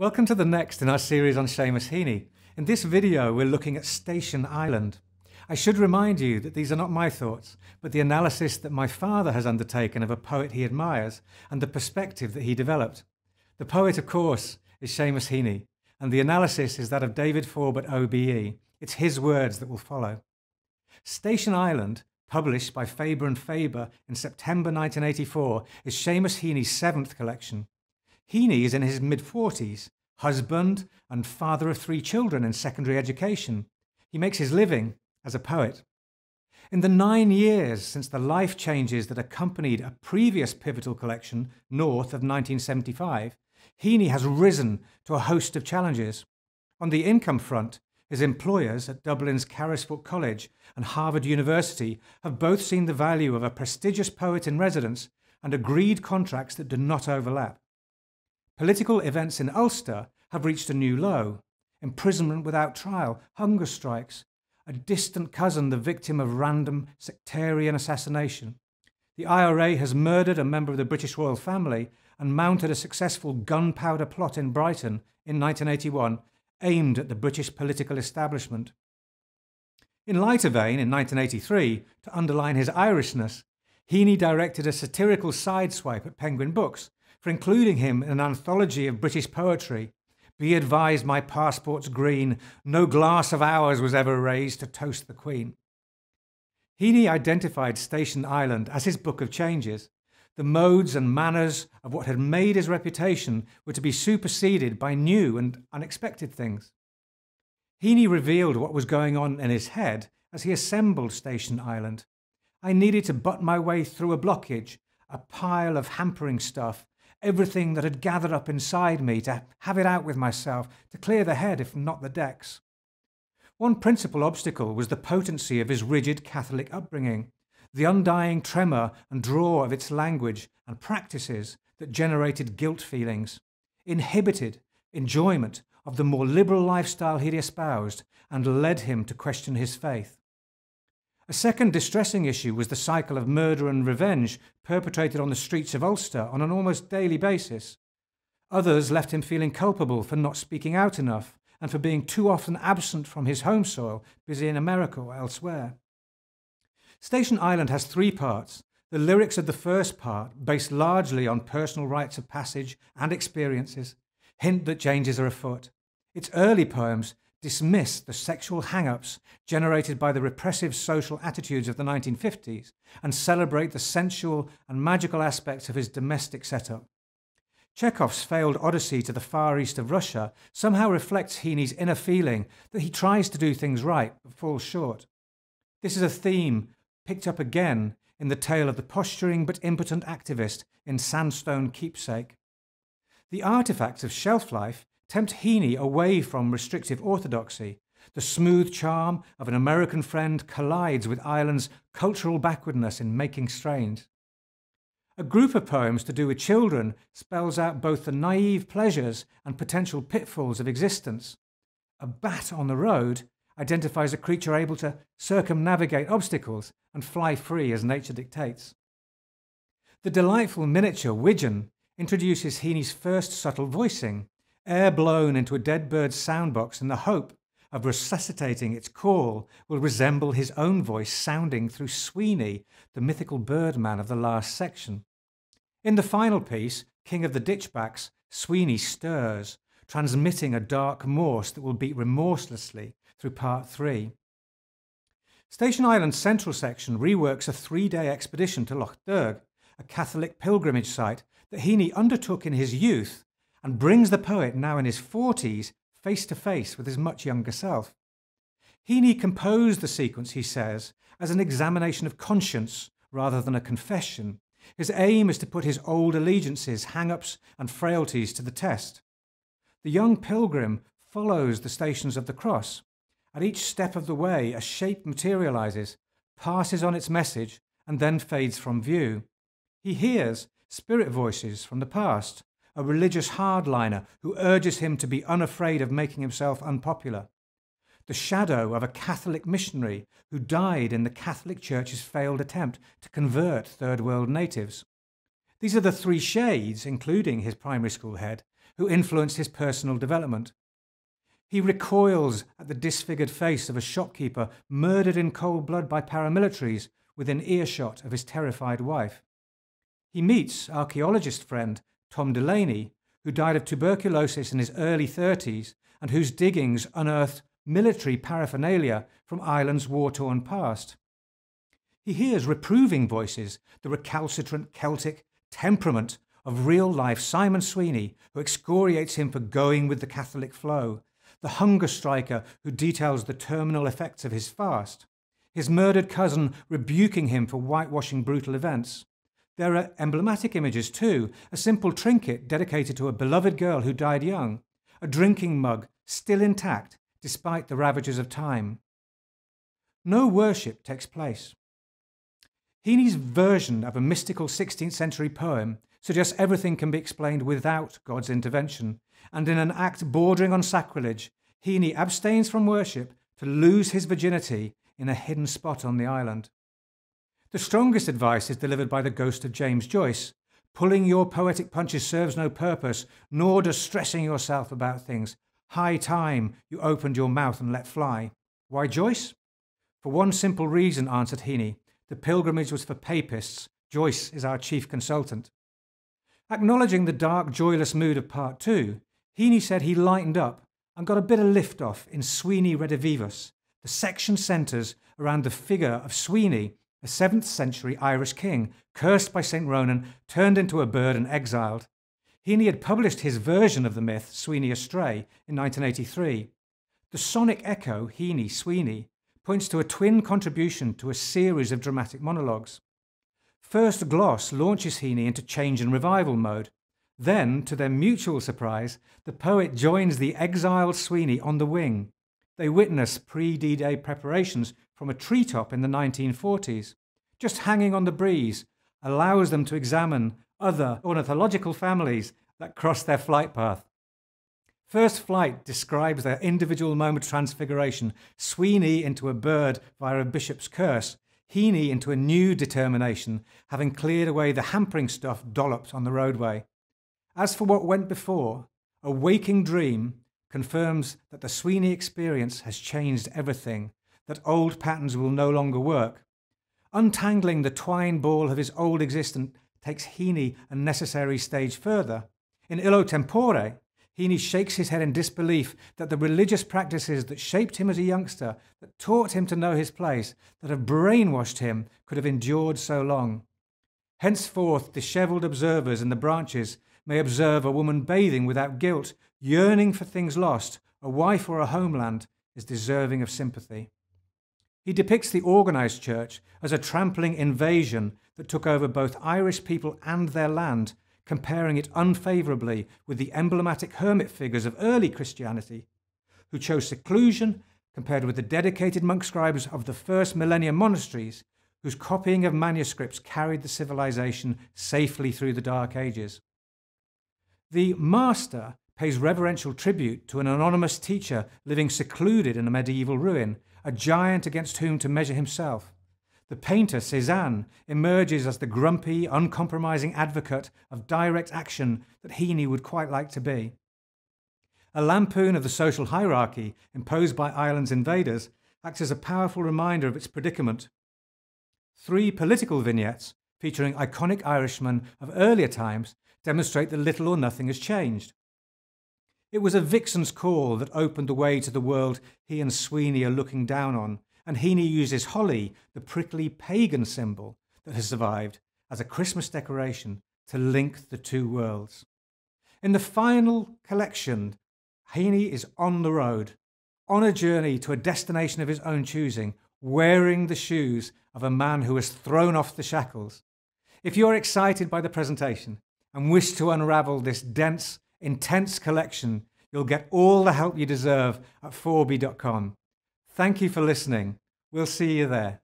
Welcome to the next in our series on Seamus Heaney. In this video, we're looking at Station Island. I should remind you that these are not my thoughts, but the analysis that my father has undertaken of a poet he admires and the perspective that he developed. The poet, of course, is Seamus Heaney, and the analysis is that of David Fawbert OBE. It's his words that will follow. Station Island, published by Faber and Faber in September 1984, is Seamus Heaney's seventh collection. Heaney is in his mid 40s, husband and father of three children in secondary education. He makes his living as a poet. In the nine years since the life changes that accompanied a previous pivotal collection, North of 1975, Heaney has risen to a host of challenges. On the income front, his employers at Dublin's Carysfort College and Harvard University have both seen the value of a prestigious poet in residence and agreed contracts that do not overlap. Political events in Ulster have reached a new low. Imprisonment without trial, hunger strikes, a distant cousin the victim of random sectarian assassination. The IRA has murdered a member of the British royal family and mounted a successful gunpowder plot in Brighton in 1981 aimed at the British political establishment. In lighter vein, in 1983, to underline his Irishness, Heaney directed a satirical sideswipe at Penguin Books for including him in an anthology of British poetry. Be advised, my passport's green, no glass of ours was ever raised to toast the Queen. Heaney identified Station Island as his book of changes. The modes and manners of what had made his reputation were to be superseded by new and unexpected things. Heaney revealed what was going on in his head as he assembled Station Island. I needed to butt my way through a blockage, a pile of hampering stuff everything that had gathered up inside me to have it out with myself, to clear the head, if not the decks. One principal obstacle was the potency of his rigid Catholic upbringing, the undying tremor and draw of its language and practices that generated guilt feelings, inhibited enjoyment of the more liberal lifestyle he'd espoused, and led him to question his faith. A second distressing issue was the cycle of murder and revenge perpetrated on the streets of Ulster on an almost daily basis. Others left him feeling culpable for not speaking out enough and for being too often absent from his home soil, busy in America or elsewhere. Station Island has three parts. The lyrics of the first part, based largely on personal rites of passage and experiences, hint that changes are afoot. Its early poems dismiss the sexual hang ups generated by the repressive social attitudes of the 1950s and celebrate the sensual and magical aspects of his domestic setup. Chekhov's failed Odyssey to the far east of Russia somehow reflects Heaney's inner feeling that he tries to do things right but falls short. This is a theme picked up again in the tale of the posturing but impotent activist in Sandstone Keepsake. The artifacts of shelf life tempt Heaney away from restrictive orthodoxy. The smooth charm of an American friend collides with Ireland's cultural backwardness in making strange. A group of poems to do with children spells out both the naive pleasures and potential pitfalls of existence. A bat on the road identifies a creature able to circumnavigate obstacles and fly free as nature dictates. The delightful miniature Widgeon introduces Heaney's first subtle voicing, air blown into a dead bird's soundbox in the hope of resuscitating its call will resemble his own voice sounding through Sweeney, the mythical birdman of the last section. In the final piece, King of the Ditchbacks, Sweeney stirs, transmitting a dark morse that will beat remorselessly through part three. Station Island's central section reworks a three day expedition to Lough Derg, a Catholic pilgrimage site that Heaney undertook in his youth and brings the poet, now in his 40s, face to face with his much younger self. Heaney composed the sequence, he says, as an examination of conscience rather than a confession. His aim is to put his old allegiances, hang ups, and frailties to the test. The young pilgrim follows the stations of the cross. At each step of the way, a shape materializes, passes on its message, and then fades from view. He hears spirit voices from the past, a religious hardliner who urges him to be unafraid of making himself unpopular. The shadow of a Catholic missionary who died in the Catholic Church's failed attempt to convert third world natives. These are the three shades, including his primary school head, who influenced his personal development. He recoils at the disfigured face of a shopkeeper murdered in cold blood by paramilitaries within earshot of his terrified wife. He meets archaeologist friend Tom Delaney, who died of tuberculosis in his early 30s and whose diggings unearthed military paraphernalia from Ireland's war torn past. He hears reproving voices, the recalcitrant Celtic temperament of real life Simon Sweeney, who excoriates him for going with the Catholic flow, the hunger striker who details the terminal effects of his fast, his murdered cousin rebuking him for whitewashing brutal events. There are emblematic images too a simple trinket dedicated to a beloved girl who died young, a drinking mug still intact despite the ravages of time. No worship takes place. Heaney's version of a mystical 16th century poem suggests everything can be explained without God's intervention, and in an act bordering on sacrilege, Heaney abstains from worship to lose his virginity in a hidden spot on the island. The strongest advice is delivered by the ghost of James Joyce. Pulling your poetic punches serves no purpose, nor does stressing yourself about things. High time you opened your mouth and let fly. Why Joyce? For one simple reason, answered Heaney. The pilgrimage was for papists. Joyce is our chief consultant. Acknowledging the dark, joyless mood of part two, Heaney said he lightened up and got a bit of lift off in Sweeney Redivivus. The section centres around the figure of Sweeney, a 7th century Irish king, cursed by St. Ronan, turned into a bird and exiled. Heaney had published his version of the myth, Sweeney Astray, in 1983. The sonic echo, Heaney Sweeney, points to a twin contribution to a series of dramatic monologues. First Gloss launches Heaney into change and revival mode. Then, to their mutual surprise, the poet joins the exiled Sweeney on the wing. They witness pre D Day preparations from a treetop in the 1940s. Just hanging on the breeze allows them to examine other ornithological families that cross their flight path. First Flight describes their individual moment of transfiguration Sweeney into a bird via a bishop's curse, Heaney into a new determination, having cleared away the hampering stuff dolloped on the roadway. As for what went before, a waking dream confirms that the Sweeney experience has changed everything, that old patterns will no longer work. Untangling the twine ball of his old existence takes Heaney a necessary stage further. In Illo Tempore, Heaney shakes his head in disbelief that the religious practices that shaped him as a youngster, that taught him to know his place, that have brainwashed him, could have endured so long. Henceforth, dishevelled observers in the branches may observe a woman bathing without guilt, yearning for things lost, a wife or a homeland, is deserving of sympathy. He depicts the organised church as a trampling invasion that took over both Irish people and their land comparing it unfavourably with the emblematic hermit figures of early Christianity, who chose seclusion compared with the dedicated monk scribes of the first millennium monasteries, whose copying of manuscripts carried the civilization safely through the Dark Ages. The Master pays reverential tribute to an anonymous teacher living secluded in a medieval ruin, a giant against whom to measure himself. The painter Cézanne emerges as the grumpy, uncompromising advocate of direct action that Heaney would quite like to be. A lampoon of the social hierarchy imposed by Ireland's invaders acts as a powerful reminder of its predicament. Three political vignettes featuring iconic Irishmen of earlier times demonstrate that little or nothing has changed. It was a vixen's call that opened the way to the world he and Sweeney are looking down on, and Heaney uses holly, the prickly pagan symbol that has survived, as a Christmas decoration to link the two worlds. In the final collection, Heaney is on the road, on a journey to a destination of his own choosing, wearing the shoes of a man who has thrown off the shackles. If you're excited by the presentation and wish to unravel this dense, intense collection, you'll get all the help you deserve at fawbert.com. Thank you for listening. We'll see you there.